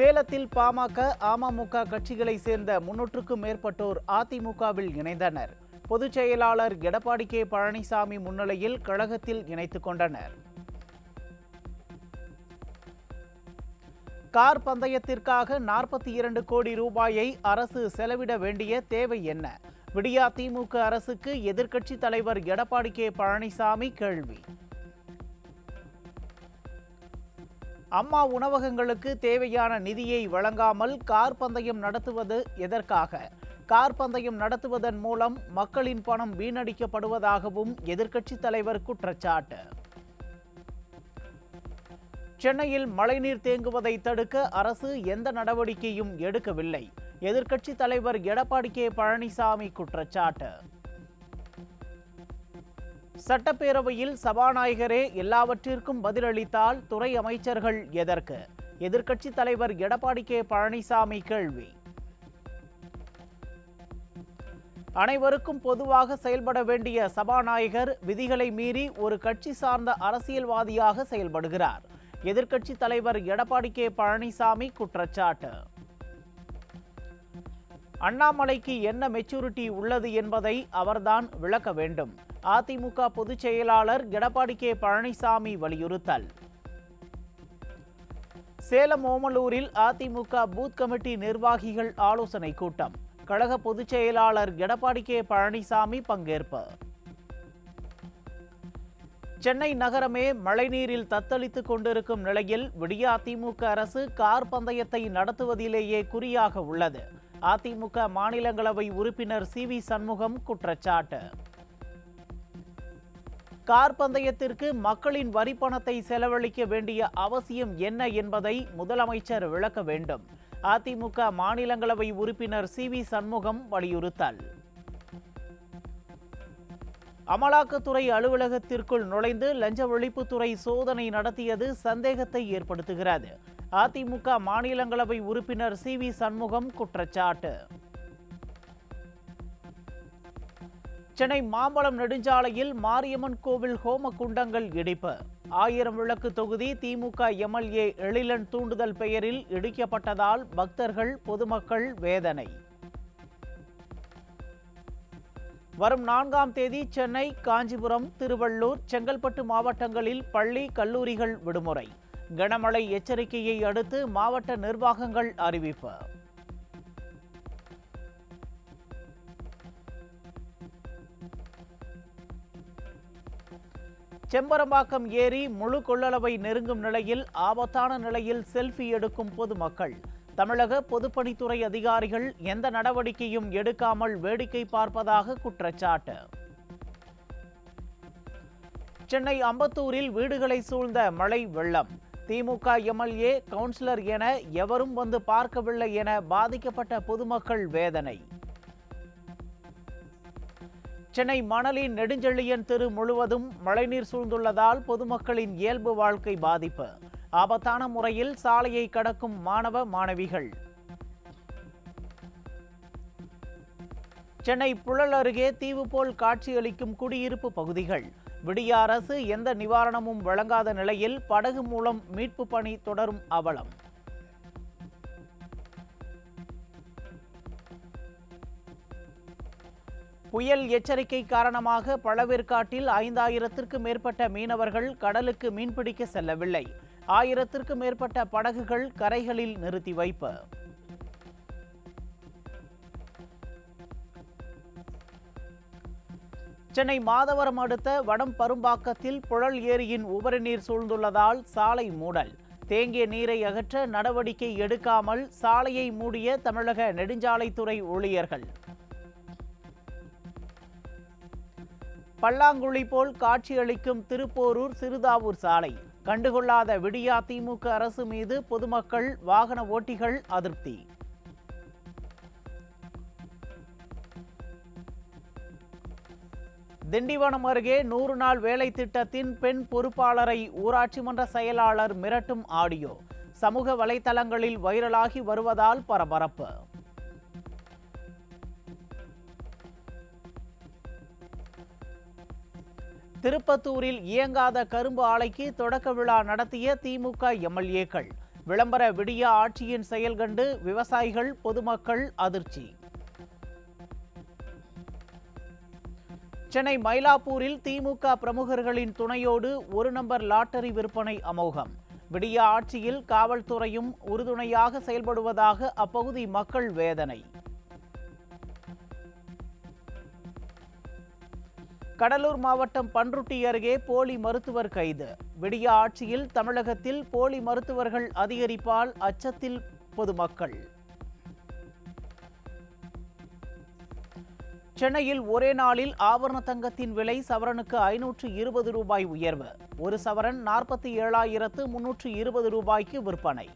சேலத்தில் பாமக அமமுக கட்சிகளை சேர்ந்த முன்னூற்றுக்கும் மேற்பட்டோர் அதிமுகவில் இணைந்தனர். பொதுச் செயலாளர் எடப்பாடி கே. பழனிசாமி முன்னிலையில் கழகத்தில் இணைத்துக் கொண்டனர். கார் பந்தயத்திற்காக நாற்பத்தி இரண்டு கோடி ரூபாயை அரசு செலவிட வேண்டிய தேவை என்ன? விடியா திமுக அரசுக்கு எதிர்க்கட்சி தலைவர் எடப்பாடி கே. பழனிசாமி கேள்வி. அம்மா உணவகங்களுக்கு தேவையான நிதியை வழங்காமல் கார் பந்தயம் நடத்துவது எதற்காக? கார் பந்தயம் நடத்துவதன் மூலம் மக்களின் பணம் வீணடிக்கப்படுவதாகவும் எதிர்க்கட்சி தலைவர் குற்றச்சாட்டு. சென்னையில் மழைநீர் தேங்குவதை தடுக்க அரசு எந்த நடவடிக்கையும் எடுக்கவில்லை. எதிர்க்கட்சி தலைவர் எடப்பாடி கே பழனிசாமி குற்றச்சாட்டு. சட்டப்பேரவையில் சபாநாயகரே எல்லாவற்றிற்கும் பதிலளித்தால் துறை அமைச்சர்கள் எதற்கு? எதிர்க்கட்சித் தலைவர் எடப்பாடி கே. பழனிசாமி கேள்வி. அனைவருக்கும் பொதுவாக செயல்பட வேண்டிய சபாநாயகர் விதிகளை மீறி ஒரு கட்சி சார்ந்த அரசியல்வாதியாக செயல்படுகிறார். எதிர்க்கட்சி தலைவர் எடப்பாடி கே. பழனிசாமி குற்றச்சாட்டு. அண்ணாமலைக்கு என்ன மெச்சூரிட்டி உள்ளது என்பதை அவர்தான் விளக்க வேண்டும். அதிமுக பொதுச் செயலாளர் எடப்பாடி கே. பழனிசாமி வலியுறுத்தல். சேலம் ஓமலூரில் அதிமுக பூத் கமிட்டி நிர்வாகிகள் ஆலோசனை கூட்டம். கழக பொதுச் செயலாளர் எடப்பாடி கே. பழனிசாமி பங்கேற்பு. சென்னை நகரமே மழைநீரில் தத்தளித்துக் கொண்டிருக்கும் நிலையில் விடியா அதிமுக அரசு கார் பந்தயத்தை நடத்துவதிலேயே குறியாக உள்ளது. அதிமுக மாநிலங்களவை உறுப்பினர் சி வி சண்முகம் குற்றச்சாட்டு. கார் பந்தயத்திற்கு மக்களின் வரி பணத்தை செலவழிக்க வேண்டிய அவசியம் என்ன என்பதை முதலமைச்சர் விளக்க வேண்டும். அதிமுக மாநிலங்களவை உறுப்பினர் சி. வி. சண்முகம் வலியுறுத்தல். அமலாக்கத்துறை அலுவலகத்திற்குள் நுழைந்து லஞ்ச ஒழிப்புத்துறை சோதனை நடத்தியது சந்தேகத்தை ஏற்படுத்துகிறது. அதிமுக மாநிலங்களவை உறுப்பினர் சி. வி. சண்முகம் குற்றச்சாட்டு. சென்னை மாம்பழம் நெடுஞ்சாலையில் மாரியம்மன் கோவில் ஹோம குண்டங்கள் இடிப்பு. ஆயிரம் விளக்கு தொகுதி திமுக எம்எல்ஏ எழிலன் தூண்டுதல் பெயரில் இடிக்கப்பட்டதால் பக்தர்கள் பொதுமக்கள் வேதனை. வரும் நான்காம் தேதி சென்னை காஞ்சிபுரம் திருவள்ளூர் செங்கல்பட்டு மாவட்டங்களில் பள்ளி கல்லூரிகள் விடுமுறை. கனமழை எச்சரிக்கையை அடுத்து மாவட்ட நிர்வாகங்கள் அறிவிப்பு. செம்பரம்பாக்கம் ஏரி முழு கொள்ளளவை நெருங்கும் நிலையில் ஆபத்தான நிலையில் செல்ஃபி எடுக்கும் பொதுமக்கள். தமிழக பொதுப்பணித்துறை அதிகாரிகள் எந்த நடவடிக்கையும் எடுக்காமல் வேடிக்கை பார்ப்பதாக குற்றச்சாட்டு. சென்னை அம்பத்தூரில் வீடுகளை சூழ்ந்த மழை வெள்ளம். திமுக எம்எல்ஏ கவுன்சிலர் என எவரும் வந்து பார்க்கவில்லை என பாதிக்கப்பட்ட பொதுமக்கள் வேதனை. சென்னை மணலி நெடுஞ்செழியன் தெரு முழுவதும் மழைநீர் சூழ்ந்துள்ளதால் பொதுமக்களின் இயல்பு வாழ்க்கை பாதிப்பு. ஆபத்தான முறையில் சாலையை கடக்கும் மாணவ மாணவிகள். சென்னை புழல் அருகே தீவு போல் காட்சியளிக்கும் குடியிருப்பு பகுதிகள். விடிய அரசு எந்த நிவாரணமும் வழங்காத நிலையில் படகு மூலம் மீட்பு பணி தொடரும் அவலம். புயல் எச்சரிக்கை காரணமாக பழவேற்காட்டில் ஐந்தாயிரத்திற்கும் மேற்பட்ட மீனவர்கள் கடலுக்கு மீன்பிடிக்க செல்லவில்லை. ஆயிரத்திற்கும் மேற்பட்ட படகுகள் கரைகளில் நிறுத்தி வைப்பு. சென்னை மாதவரம் அடுத்த வடம் பரும்பாக்கத்தில் புழல் ஏரியின் உபரி நீர் சூழ்ந்துள்ளதால் சாலை மூடல். தேங்கிய நீரை அகற்ற நடவடிக்கை எடுக்காமல் சாலையை மூடிய தமிழக நெடுஞ்சாலைத்துறை ஊழியர்கள். பல்லாங்குழி போல் காட்சியளிக்கும் திருப்போரூர் சிறுதாவூர் சாலை. கண்டுகொள்ளாத விடியா திமுக அரசு மீது பொதுமக்கள் வாகன ஓட்டிகள் அதிருப்தி. திண்டிவனம் அருகே நூறு நாள் வேலை திட்டத்தின் பெண் பொறுப்பாளரை ஊராட்சி மன்ற செயலாளர் மிரட்டும் ஆடியோ. சமூக வலைதளங்களில் வைரலாகி வருவதால் பரபரப்பு. திருப்பத்தூரில் இயங்காத கரும்பு ஆலைக்கு தொடக்க விழா நடத்திய திமுக எம்எல்ஏக்கள். விளம்பர விடிய ஆட்சியின் செயல் கண்டு விவசாயிகள் பொதுமக்கள் அதிர்ச்சி. சென்னை மயிலாப்பூரில் திமுக பிரமுகர்களின் துணையோடு ஒரு நம்பர் லாட்டரி விற்பனை அமோகம். விடிய ஆட்சியில் காவல்துறையும் உறுதுணையாக செயல்படுவதாக அப்பகுதி மக்கள் வேதனை. கடலூர் மாவட்டம் பன்ருட்டி அருகே போலி மருத்துவர் கைது. விடிய ஆட்சியில் தமிழகத்தில் போலி மருத்துவர்கள் அதிகரிப்பால் அச்சத்தில் பொதுமக்கள். சென்னையில் ஒரே நாளில் ஆபரண தங்கத்தின் விலை சவரனுக்கு ஐநூற்று இருபது ரூபாய் உயர்வு. ஒரு சவரன் நாற்பத்தி ஏழாயிரத்து முன்னூற்று இருபது ரூபாய்க்கு விற்பனை.